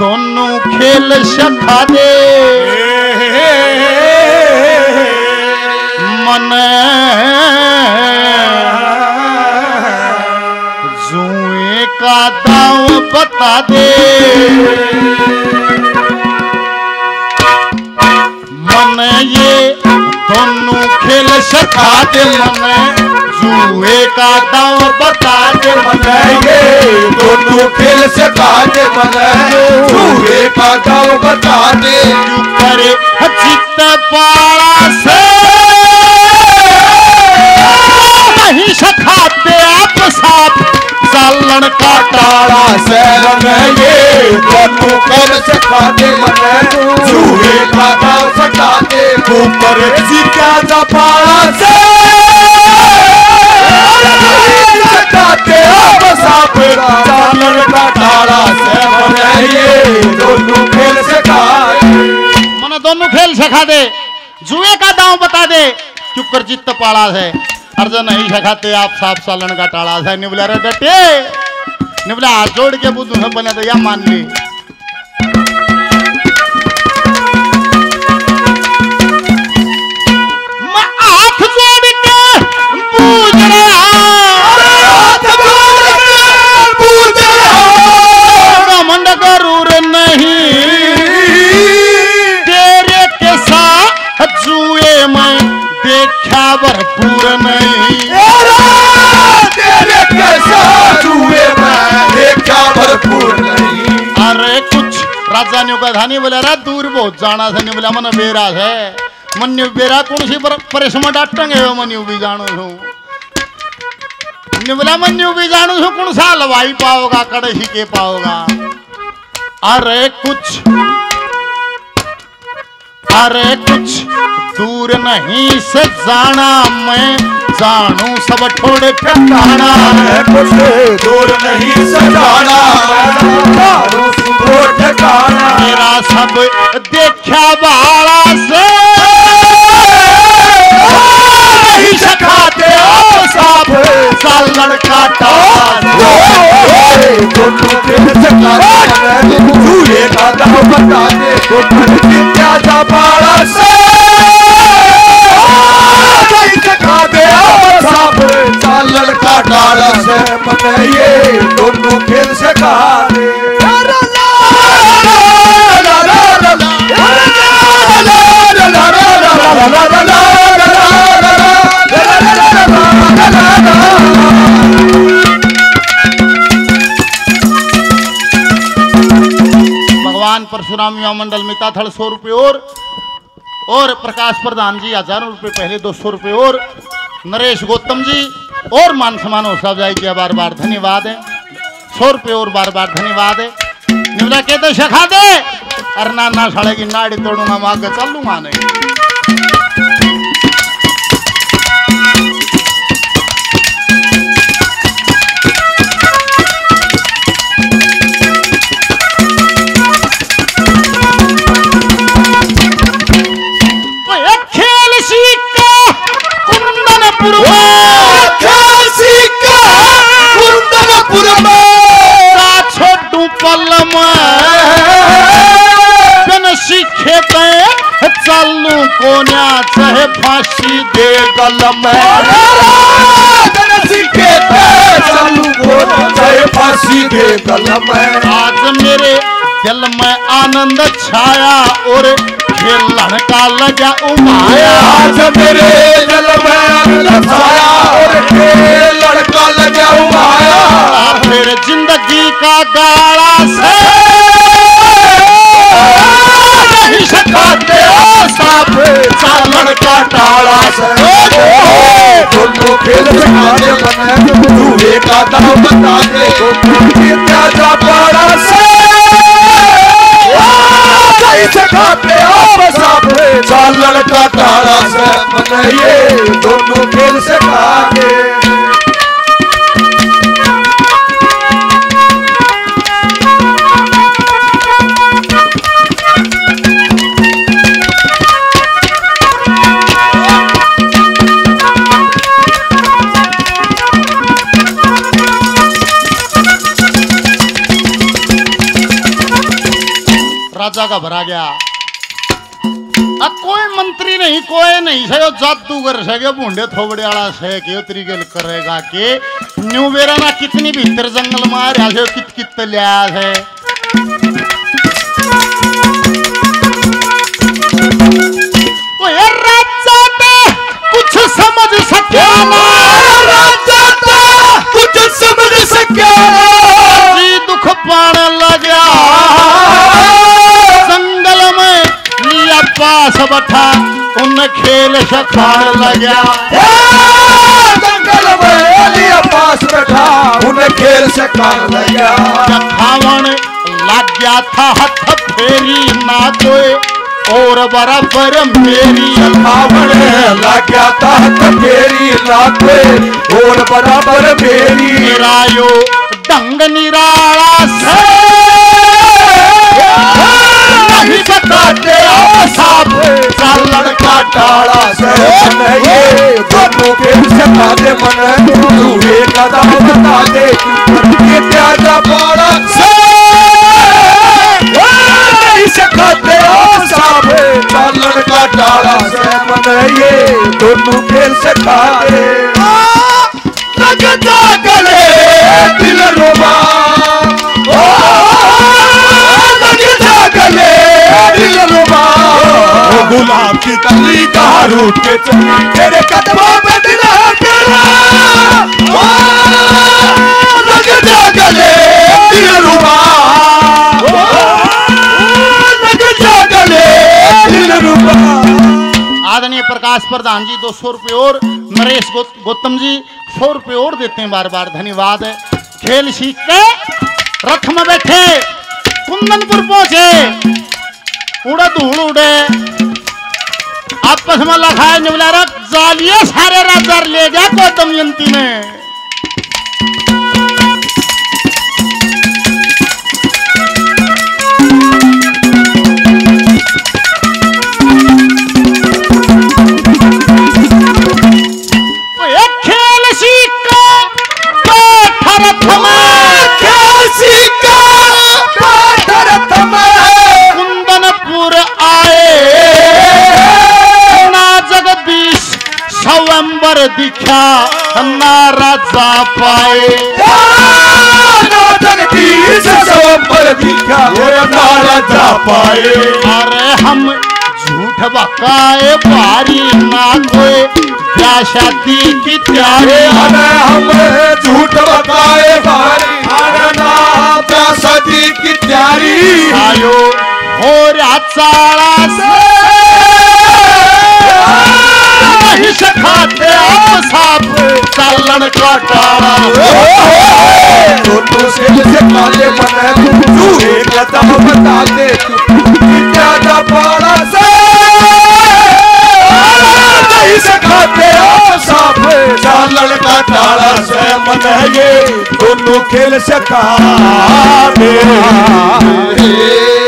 दोनों खेल सखा दे। मन। जुए का दाव बता दे। मन ये दोनों खेल सखा दे, मन। जुए का दाव बता मन ये दोनों खेल से काटे मन चूहे का दाव बता दे करे चित्त पाड़ा से। नहीं सखाते आप साथ। सालन का तारा शरण ये दोनों खेल से काटे मन चूहे का दाव सटा दे ऊपर सीता चपाड़ा से। ये दोनों खेल से काटे दोनों खेल सिखा दे। जुए का दांव बता दे। चुप कर चित्त पाड़ा है। अर्जन नहीं सिखाते आप साफ़ सालन का टाड़ा है। निबला रे डटे निबला हाथ जोड़ के बुद्ध बने तो या मान ली। रहा बोला रा दूर बहुत जाना था बोला मन बेरा है मनु बेरा कौन सी पर परिश्रम डाटेंगे हो भी जानो नहीं बोला मन्यु भी जानो छू कौन सा हलवाई पाओगा कड़ही के पाओगा। अरे कुछ अरे कुछ दूर नहीं से जाना मैं जानू सब छोड़ के जाना दूर नहीं सजाना ठिकाना मेरा सब देखा बाड़ा से सखाते आप साफ़ से काटे चूहे से दोनों खेल से भगवान परशुराम युवा मंडल मिता थड़ सौ रुपये और और प्रकाश प्रधान जी हज़ारों रुपए पहले दो सौ रुपये और। नरेश गौतम जी और मान सम्मान सब किया बार बार धन्यवाद है। सौ रुपये और बार बार धन्यवाद है। निवरा कहते शखा दे। अरे ना ना सड़ेगी नाड़ी तोड़ूँगा मैं आगे चलूँगा नहीं। कोन्या चाहे फांसी दे गल फांसी आज मेरे दिल में आनंद छाया और खेलन का लगा उमाया। आज मेरे दिल में आनंद छाया और ये लड़का लगा उमाया। फिर ज़िंदगी का गाड़ा से। नहीं सकाते ओ साफ़ चालन का टाला से। दोनों खेल सिखाते बने। चूहे का दाव बता दे। जा पाड़ा से। चालन का टाला से बने ये। दोनों राजा घबरा गया। अब कोई मंत्री नहीं, कोई नहीं से जादूगर से भूडे थोबड़े वाला से के करेगा के न्यू बेरा ना कितनी भीतर जंगल में आ रहा से कित कित लिया है। उन खेल सखान लगा जंगल में पास बैठा उन्हें खेल से कर लगा खावन लग गया था हथ फेरी ना कोई और बराबर मेरी खावण लग गया था तेरी लाते और बराबर मेरी निरायो डंग निराला से नहीं बताते आओ साहब चालन का टाड़ा से ये दोनों के सता मन तू एक कदम बता दे ये त्याजा पाड़ा से सखाते साहब चालन का टाड़ा से मन ये दोनों खेल सिखा लगता गले दिल रुबा गुलाब की कली का के तेरे कदमों में दिल है मेरा ओ गले दिल रुबा आदरणीय प्रकाश प्रधान जी, दो सौ रुपये और नरेश गौतम जी, सौ रुपये और देते हैं बार बार, धन्यवाद। खेल सीख के रथ में बैठे, कुंदनपुर पहुँचे, उड़े धूल उड़े। आपस में लखाए निवला रख जालिए सारे राजार ले जा गौतम जयंती में। स्वयंवर दिखा ना राजा पाए नारा जा पाए अरे हम झूठ बकाए बारी ना कोई क्या शादी की तैयारी? हमें हम झूठ बताए भारी हरना शादी की तैयारी? आयो हो से नहीं सिखाते आप साफ़ चालन का टारा दोनों से काले मन तू एक कदम बता दे ज़्यादा पारा से? नहीं सिखाते हो साफ़ चालन का से मन है ये दोनों खेल सिखा दे नरेश